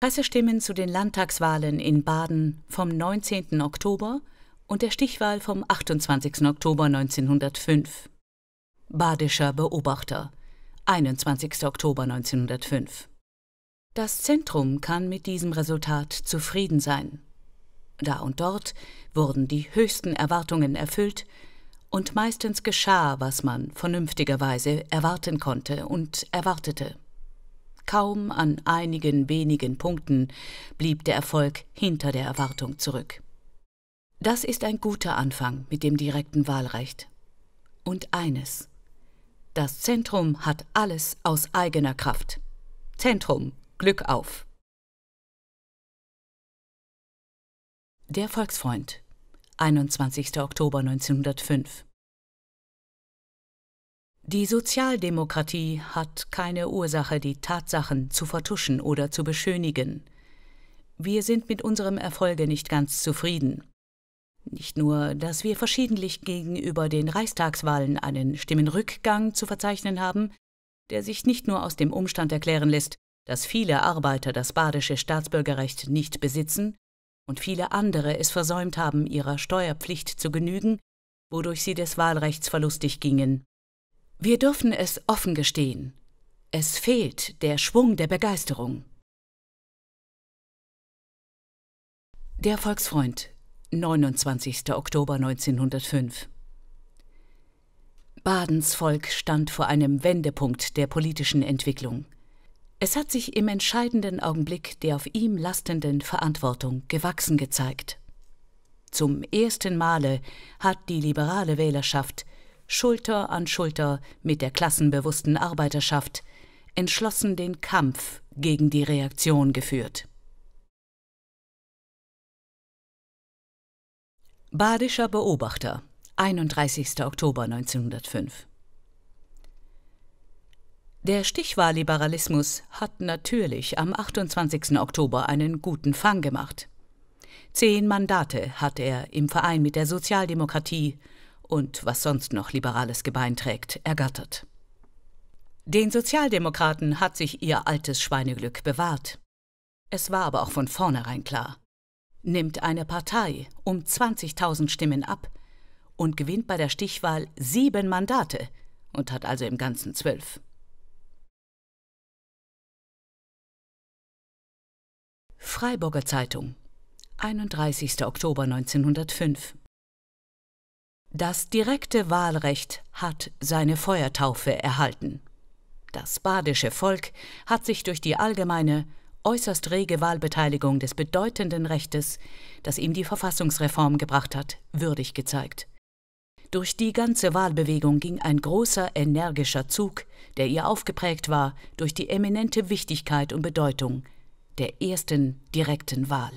Pressestimmen zu den Landtagswahlen in Baden vom 19. Oktober und der Stichwahl vom 28. Oktober 1905. Badischer Beobachter 21. Oktober 1905. Das Zentrum kann mit diesem Resultat zufrieden sein. Da und dort wurden die höchsten Erwartungen erfüllt, und meistens geschah, was man vernünftigerweise erwarten konnte und erwartete. Kaum an einigen wenigen Punkten blieb der Erfolg hinter der Erwartung zurück. Das ist ein guter Anfang mit dem direkten Wahlrecht. Und eines. Das Zentrum hat alles aus eigener Kraft. Zentrum, Glück auf. Der Volksfreund, 21. Oktober 1905 die Sozialdemokratie hat keine Ursache, die Tatsachen zu vertuschen oder zu beschönigen. Wir sind mit unserem Erfolge nicht ganz zufrieden. Nicht nur, dass wir verschiedentlich gegenüber den Reichstagswahlen einen Stimmenrückgang zu verzeichnen haben, der sich nicht nur aus dem Umstand erklären lässt, dass viele Arbeiter das badische Staatsbürgerrecht nicht besitzen und viele andere es versäumt haben, ihrer Steuerpflicht zu genügen, wodurch sie des Wahlrechts verlustig gingen. Wir dürfen es offen gestehen. Es fehlt der Schwung der Begeisterung. Der Volksfreund, 29. Oktober 1905. Badens Volk stand vor einem Wendepunkt der politischen Entwicklung. Es hat sich im entscheidenden Augenblick der auf ihm lastenden Verantwortung gewachsen gezeigt. Zum ersten Male hat die liberale Wählerschaft Schulter an Schulter mit der klassenbewussten Arbeiterschaft, entschlossen den Kampf gegen die Reaktion geführt. Badischer Beobachter, 31. Oktober 1905 Der Stichwahlliberalismus hat natürlich am 28. Oktober einen guten Fang gemacht. Zehn Mandate hat er im Verein mit der Sozialdemokratie und was sonst noch liberales Gebein trägt, ergattert. Den Sozialdemokraten hat sich ihr altes Schweineglück bewahrt. Es war aber auch von vornherein klar. Nimmt eine Partei um 20.000 Stimmen ab und gewinnt bei der Stichwahl sieben Mandate und hat also im Ganzen zwölf. Freiburger Zeitung, 31. Oktober 1905 das direkte Wahlrecht hat seine Feuertaufe erhalten. Das badische Volk hat sich durch die allgemeine, äußerst rege Wahlbeteiligung des bedeutenden Rechtes, das ihm die Verfassungsreform gebracht hat, würdig gezeigt. Durch die ganze Wahlbewegung ging ein großer, energischer Zug, der ihr aufgeprägt war durch die eminente Wichtigkeit und Bedeutung der ersten direkten Wahl.